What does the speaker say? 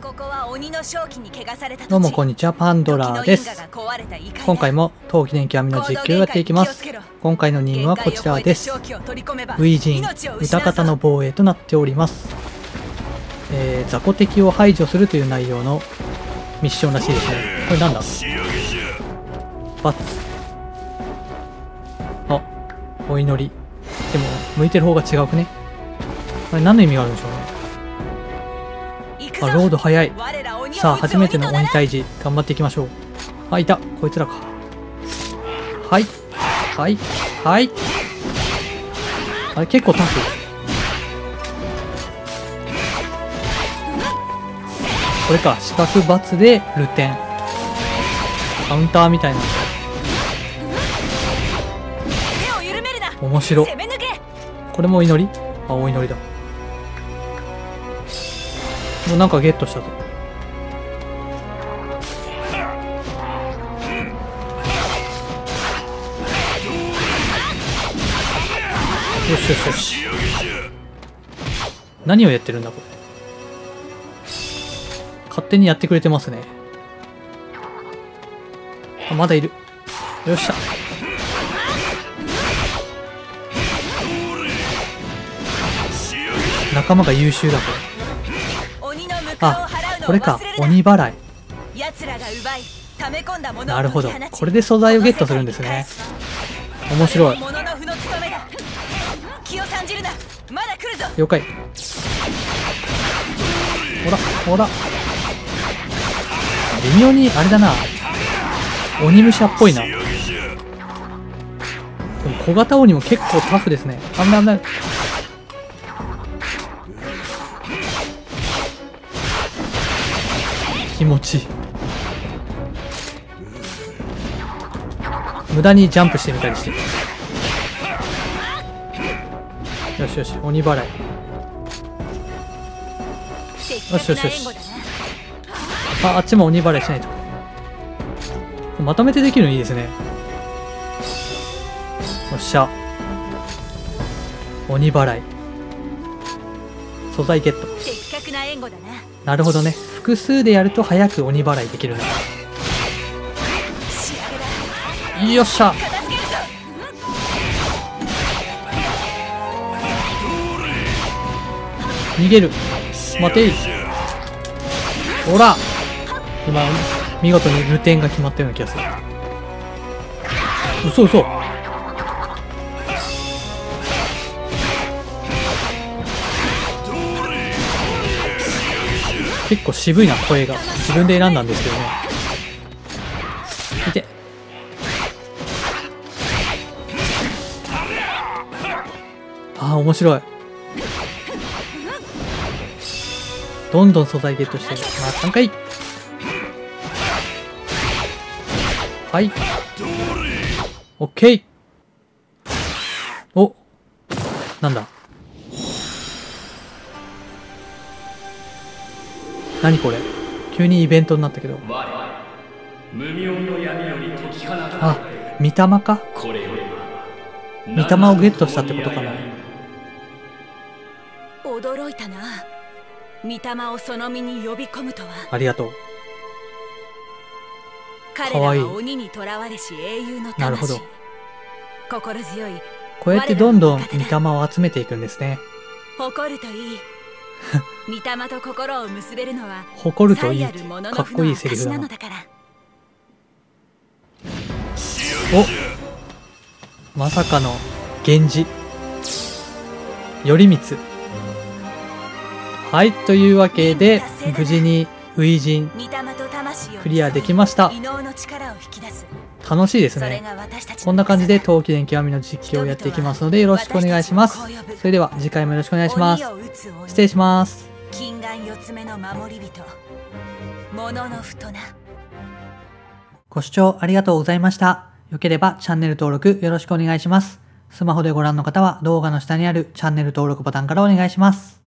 ここは鬼の正気に怪我されたどうもこんにちは、パンドラーです。今回も冬季伝極みの実況をやっていきます。今回の任務はこちらです。ウィジン、歌方の防衛となっております。えー、雑魚敵を排除するという内容のミッションらしいですね。これなんだ？バツ。あ、お祈り。でも、向いてる方が違うくね？これ何の意味があるんでしょうね？あ、ロード早い。さあ、初めての鬼退治、頑張っていきましょう。あ、いた。こいつらか。はい。はい。はい。あれ、結構タフ。これか。四角×でルテン。カウンターみたいな。面白。これもお祈り？あ、お祈りだ。もうなんかゲットしたぞ。よしよしよし。何をやってるんだこれ。勝手にやってくれてますね。あまだいる。よっしゃ。仲間が優秀だこれ。あこれか鬼払い。なるほど。これで素材をゲットするんですね。面白い。了解。ほらほら。微妙にあれだな。鬼武者っぽいな。でも小型鬼も結構タフですね。危ない危ない気持ちいい。無駄にジャンプしてみたりして。よしよし鬼払い。よしよしよし。ああっちも鬼払いしないと。まとめてできるのいいですね。よっしゃ。鬼払い。素材ゲット。なるほどね複数でやると早く鬼払いできるなよっしゃ。逃げる。待てい。ほら。今見事にルテンが決まったような気がする。嘘嘘。結構渋いな声が。自分で選んだんですけどね。いて。ああ面白い。どんどん素材ゲットしてる。まあ3回。はい。オッケー。お。なんだ。何これ？急にイベントになったけど。あ御霊か？御霊をゲットしたってことかな。驚いたな。御霊をその身に呼び込むとは。ありがとう。彼らは鬼にとらわれし英雄の魂。なるほど。心強い。こうやってどんどん御霊を集めていくんですね。誇るといい 御霊と心を結べるのは誇るといいかっこいいセリフだな。お。まさかの源氏。頼光。はいというわけで無事に初陣クリアできました。楽しいですねこんな感じで冬季伝極みの実況をやっていきますのでよろしくお願いしますそれでは次回もよろしくお願いします失礼します金眼四つ目の守り人物の太なご視聴ありがとうございましたよければチャンネル登録よろしくお願いしますスマホでご覧の方は動画の下にあるチャンネル登録ボタンからお願いします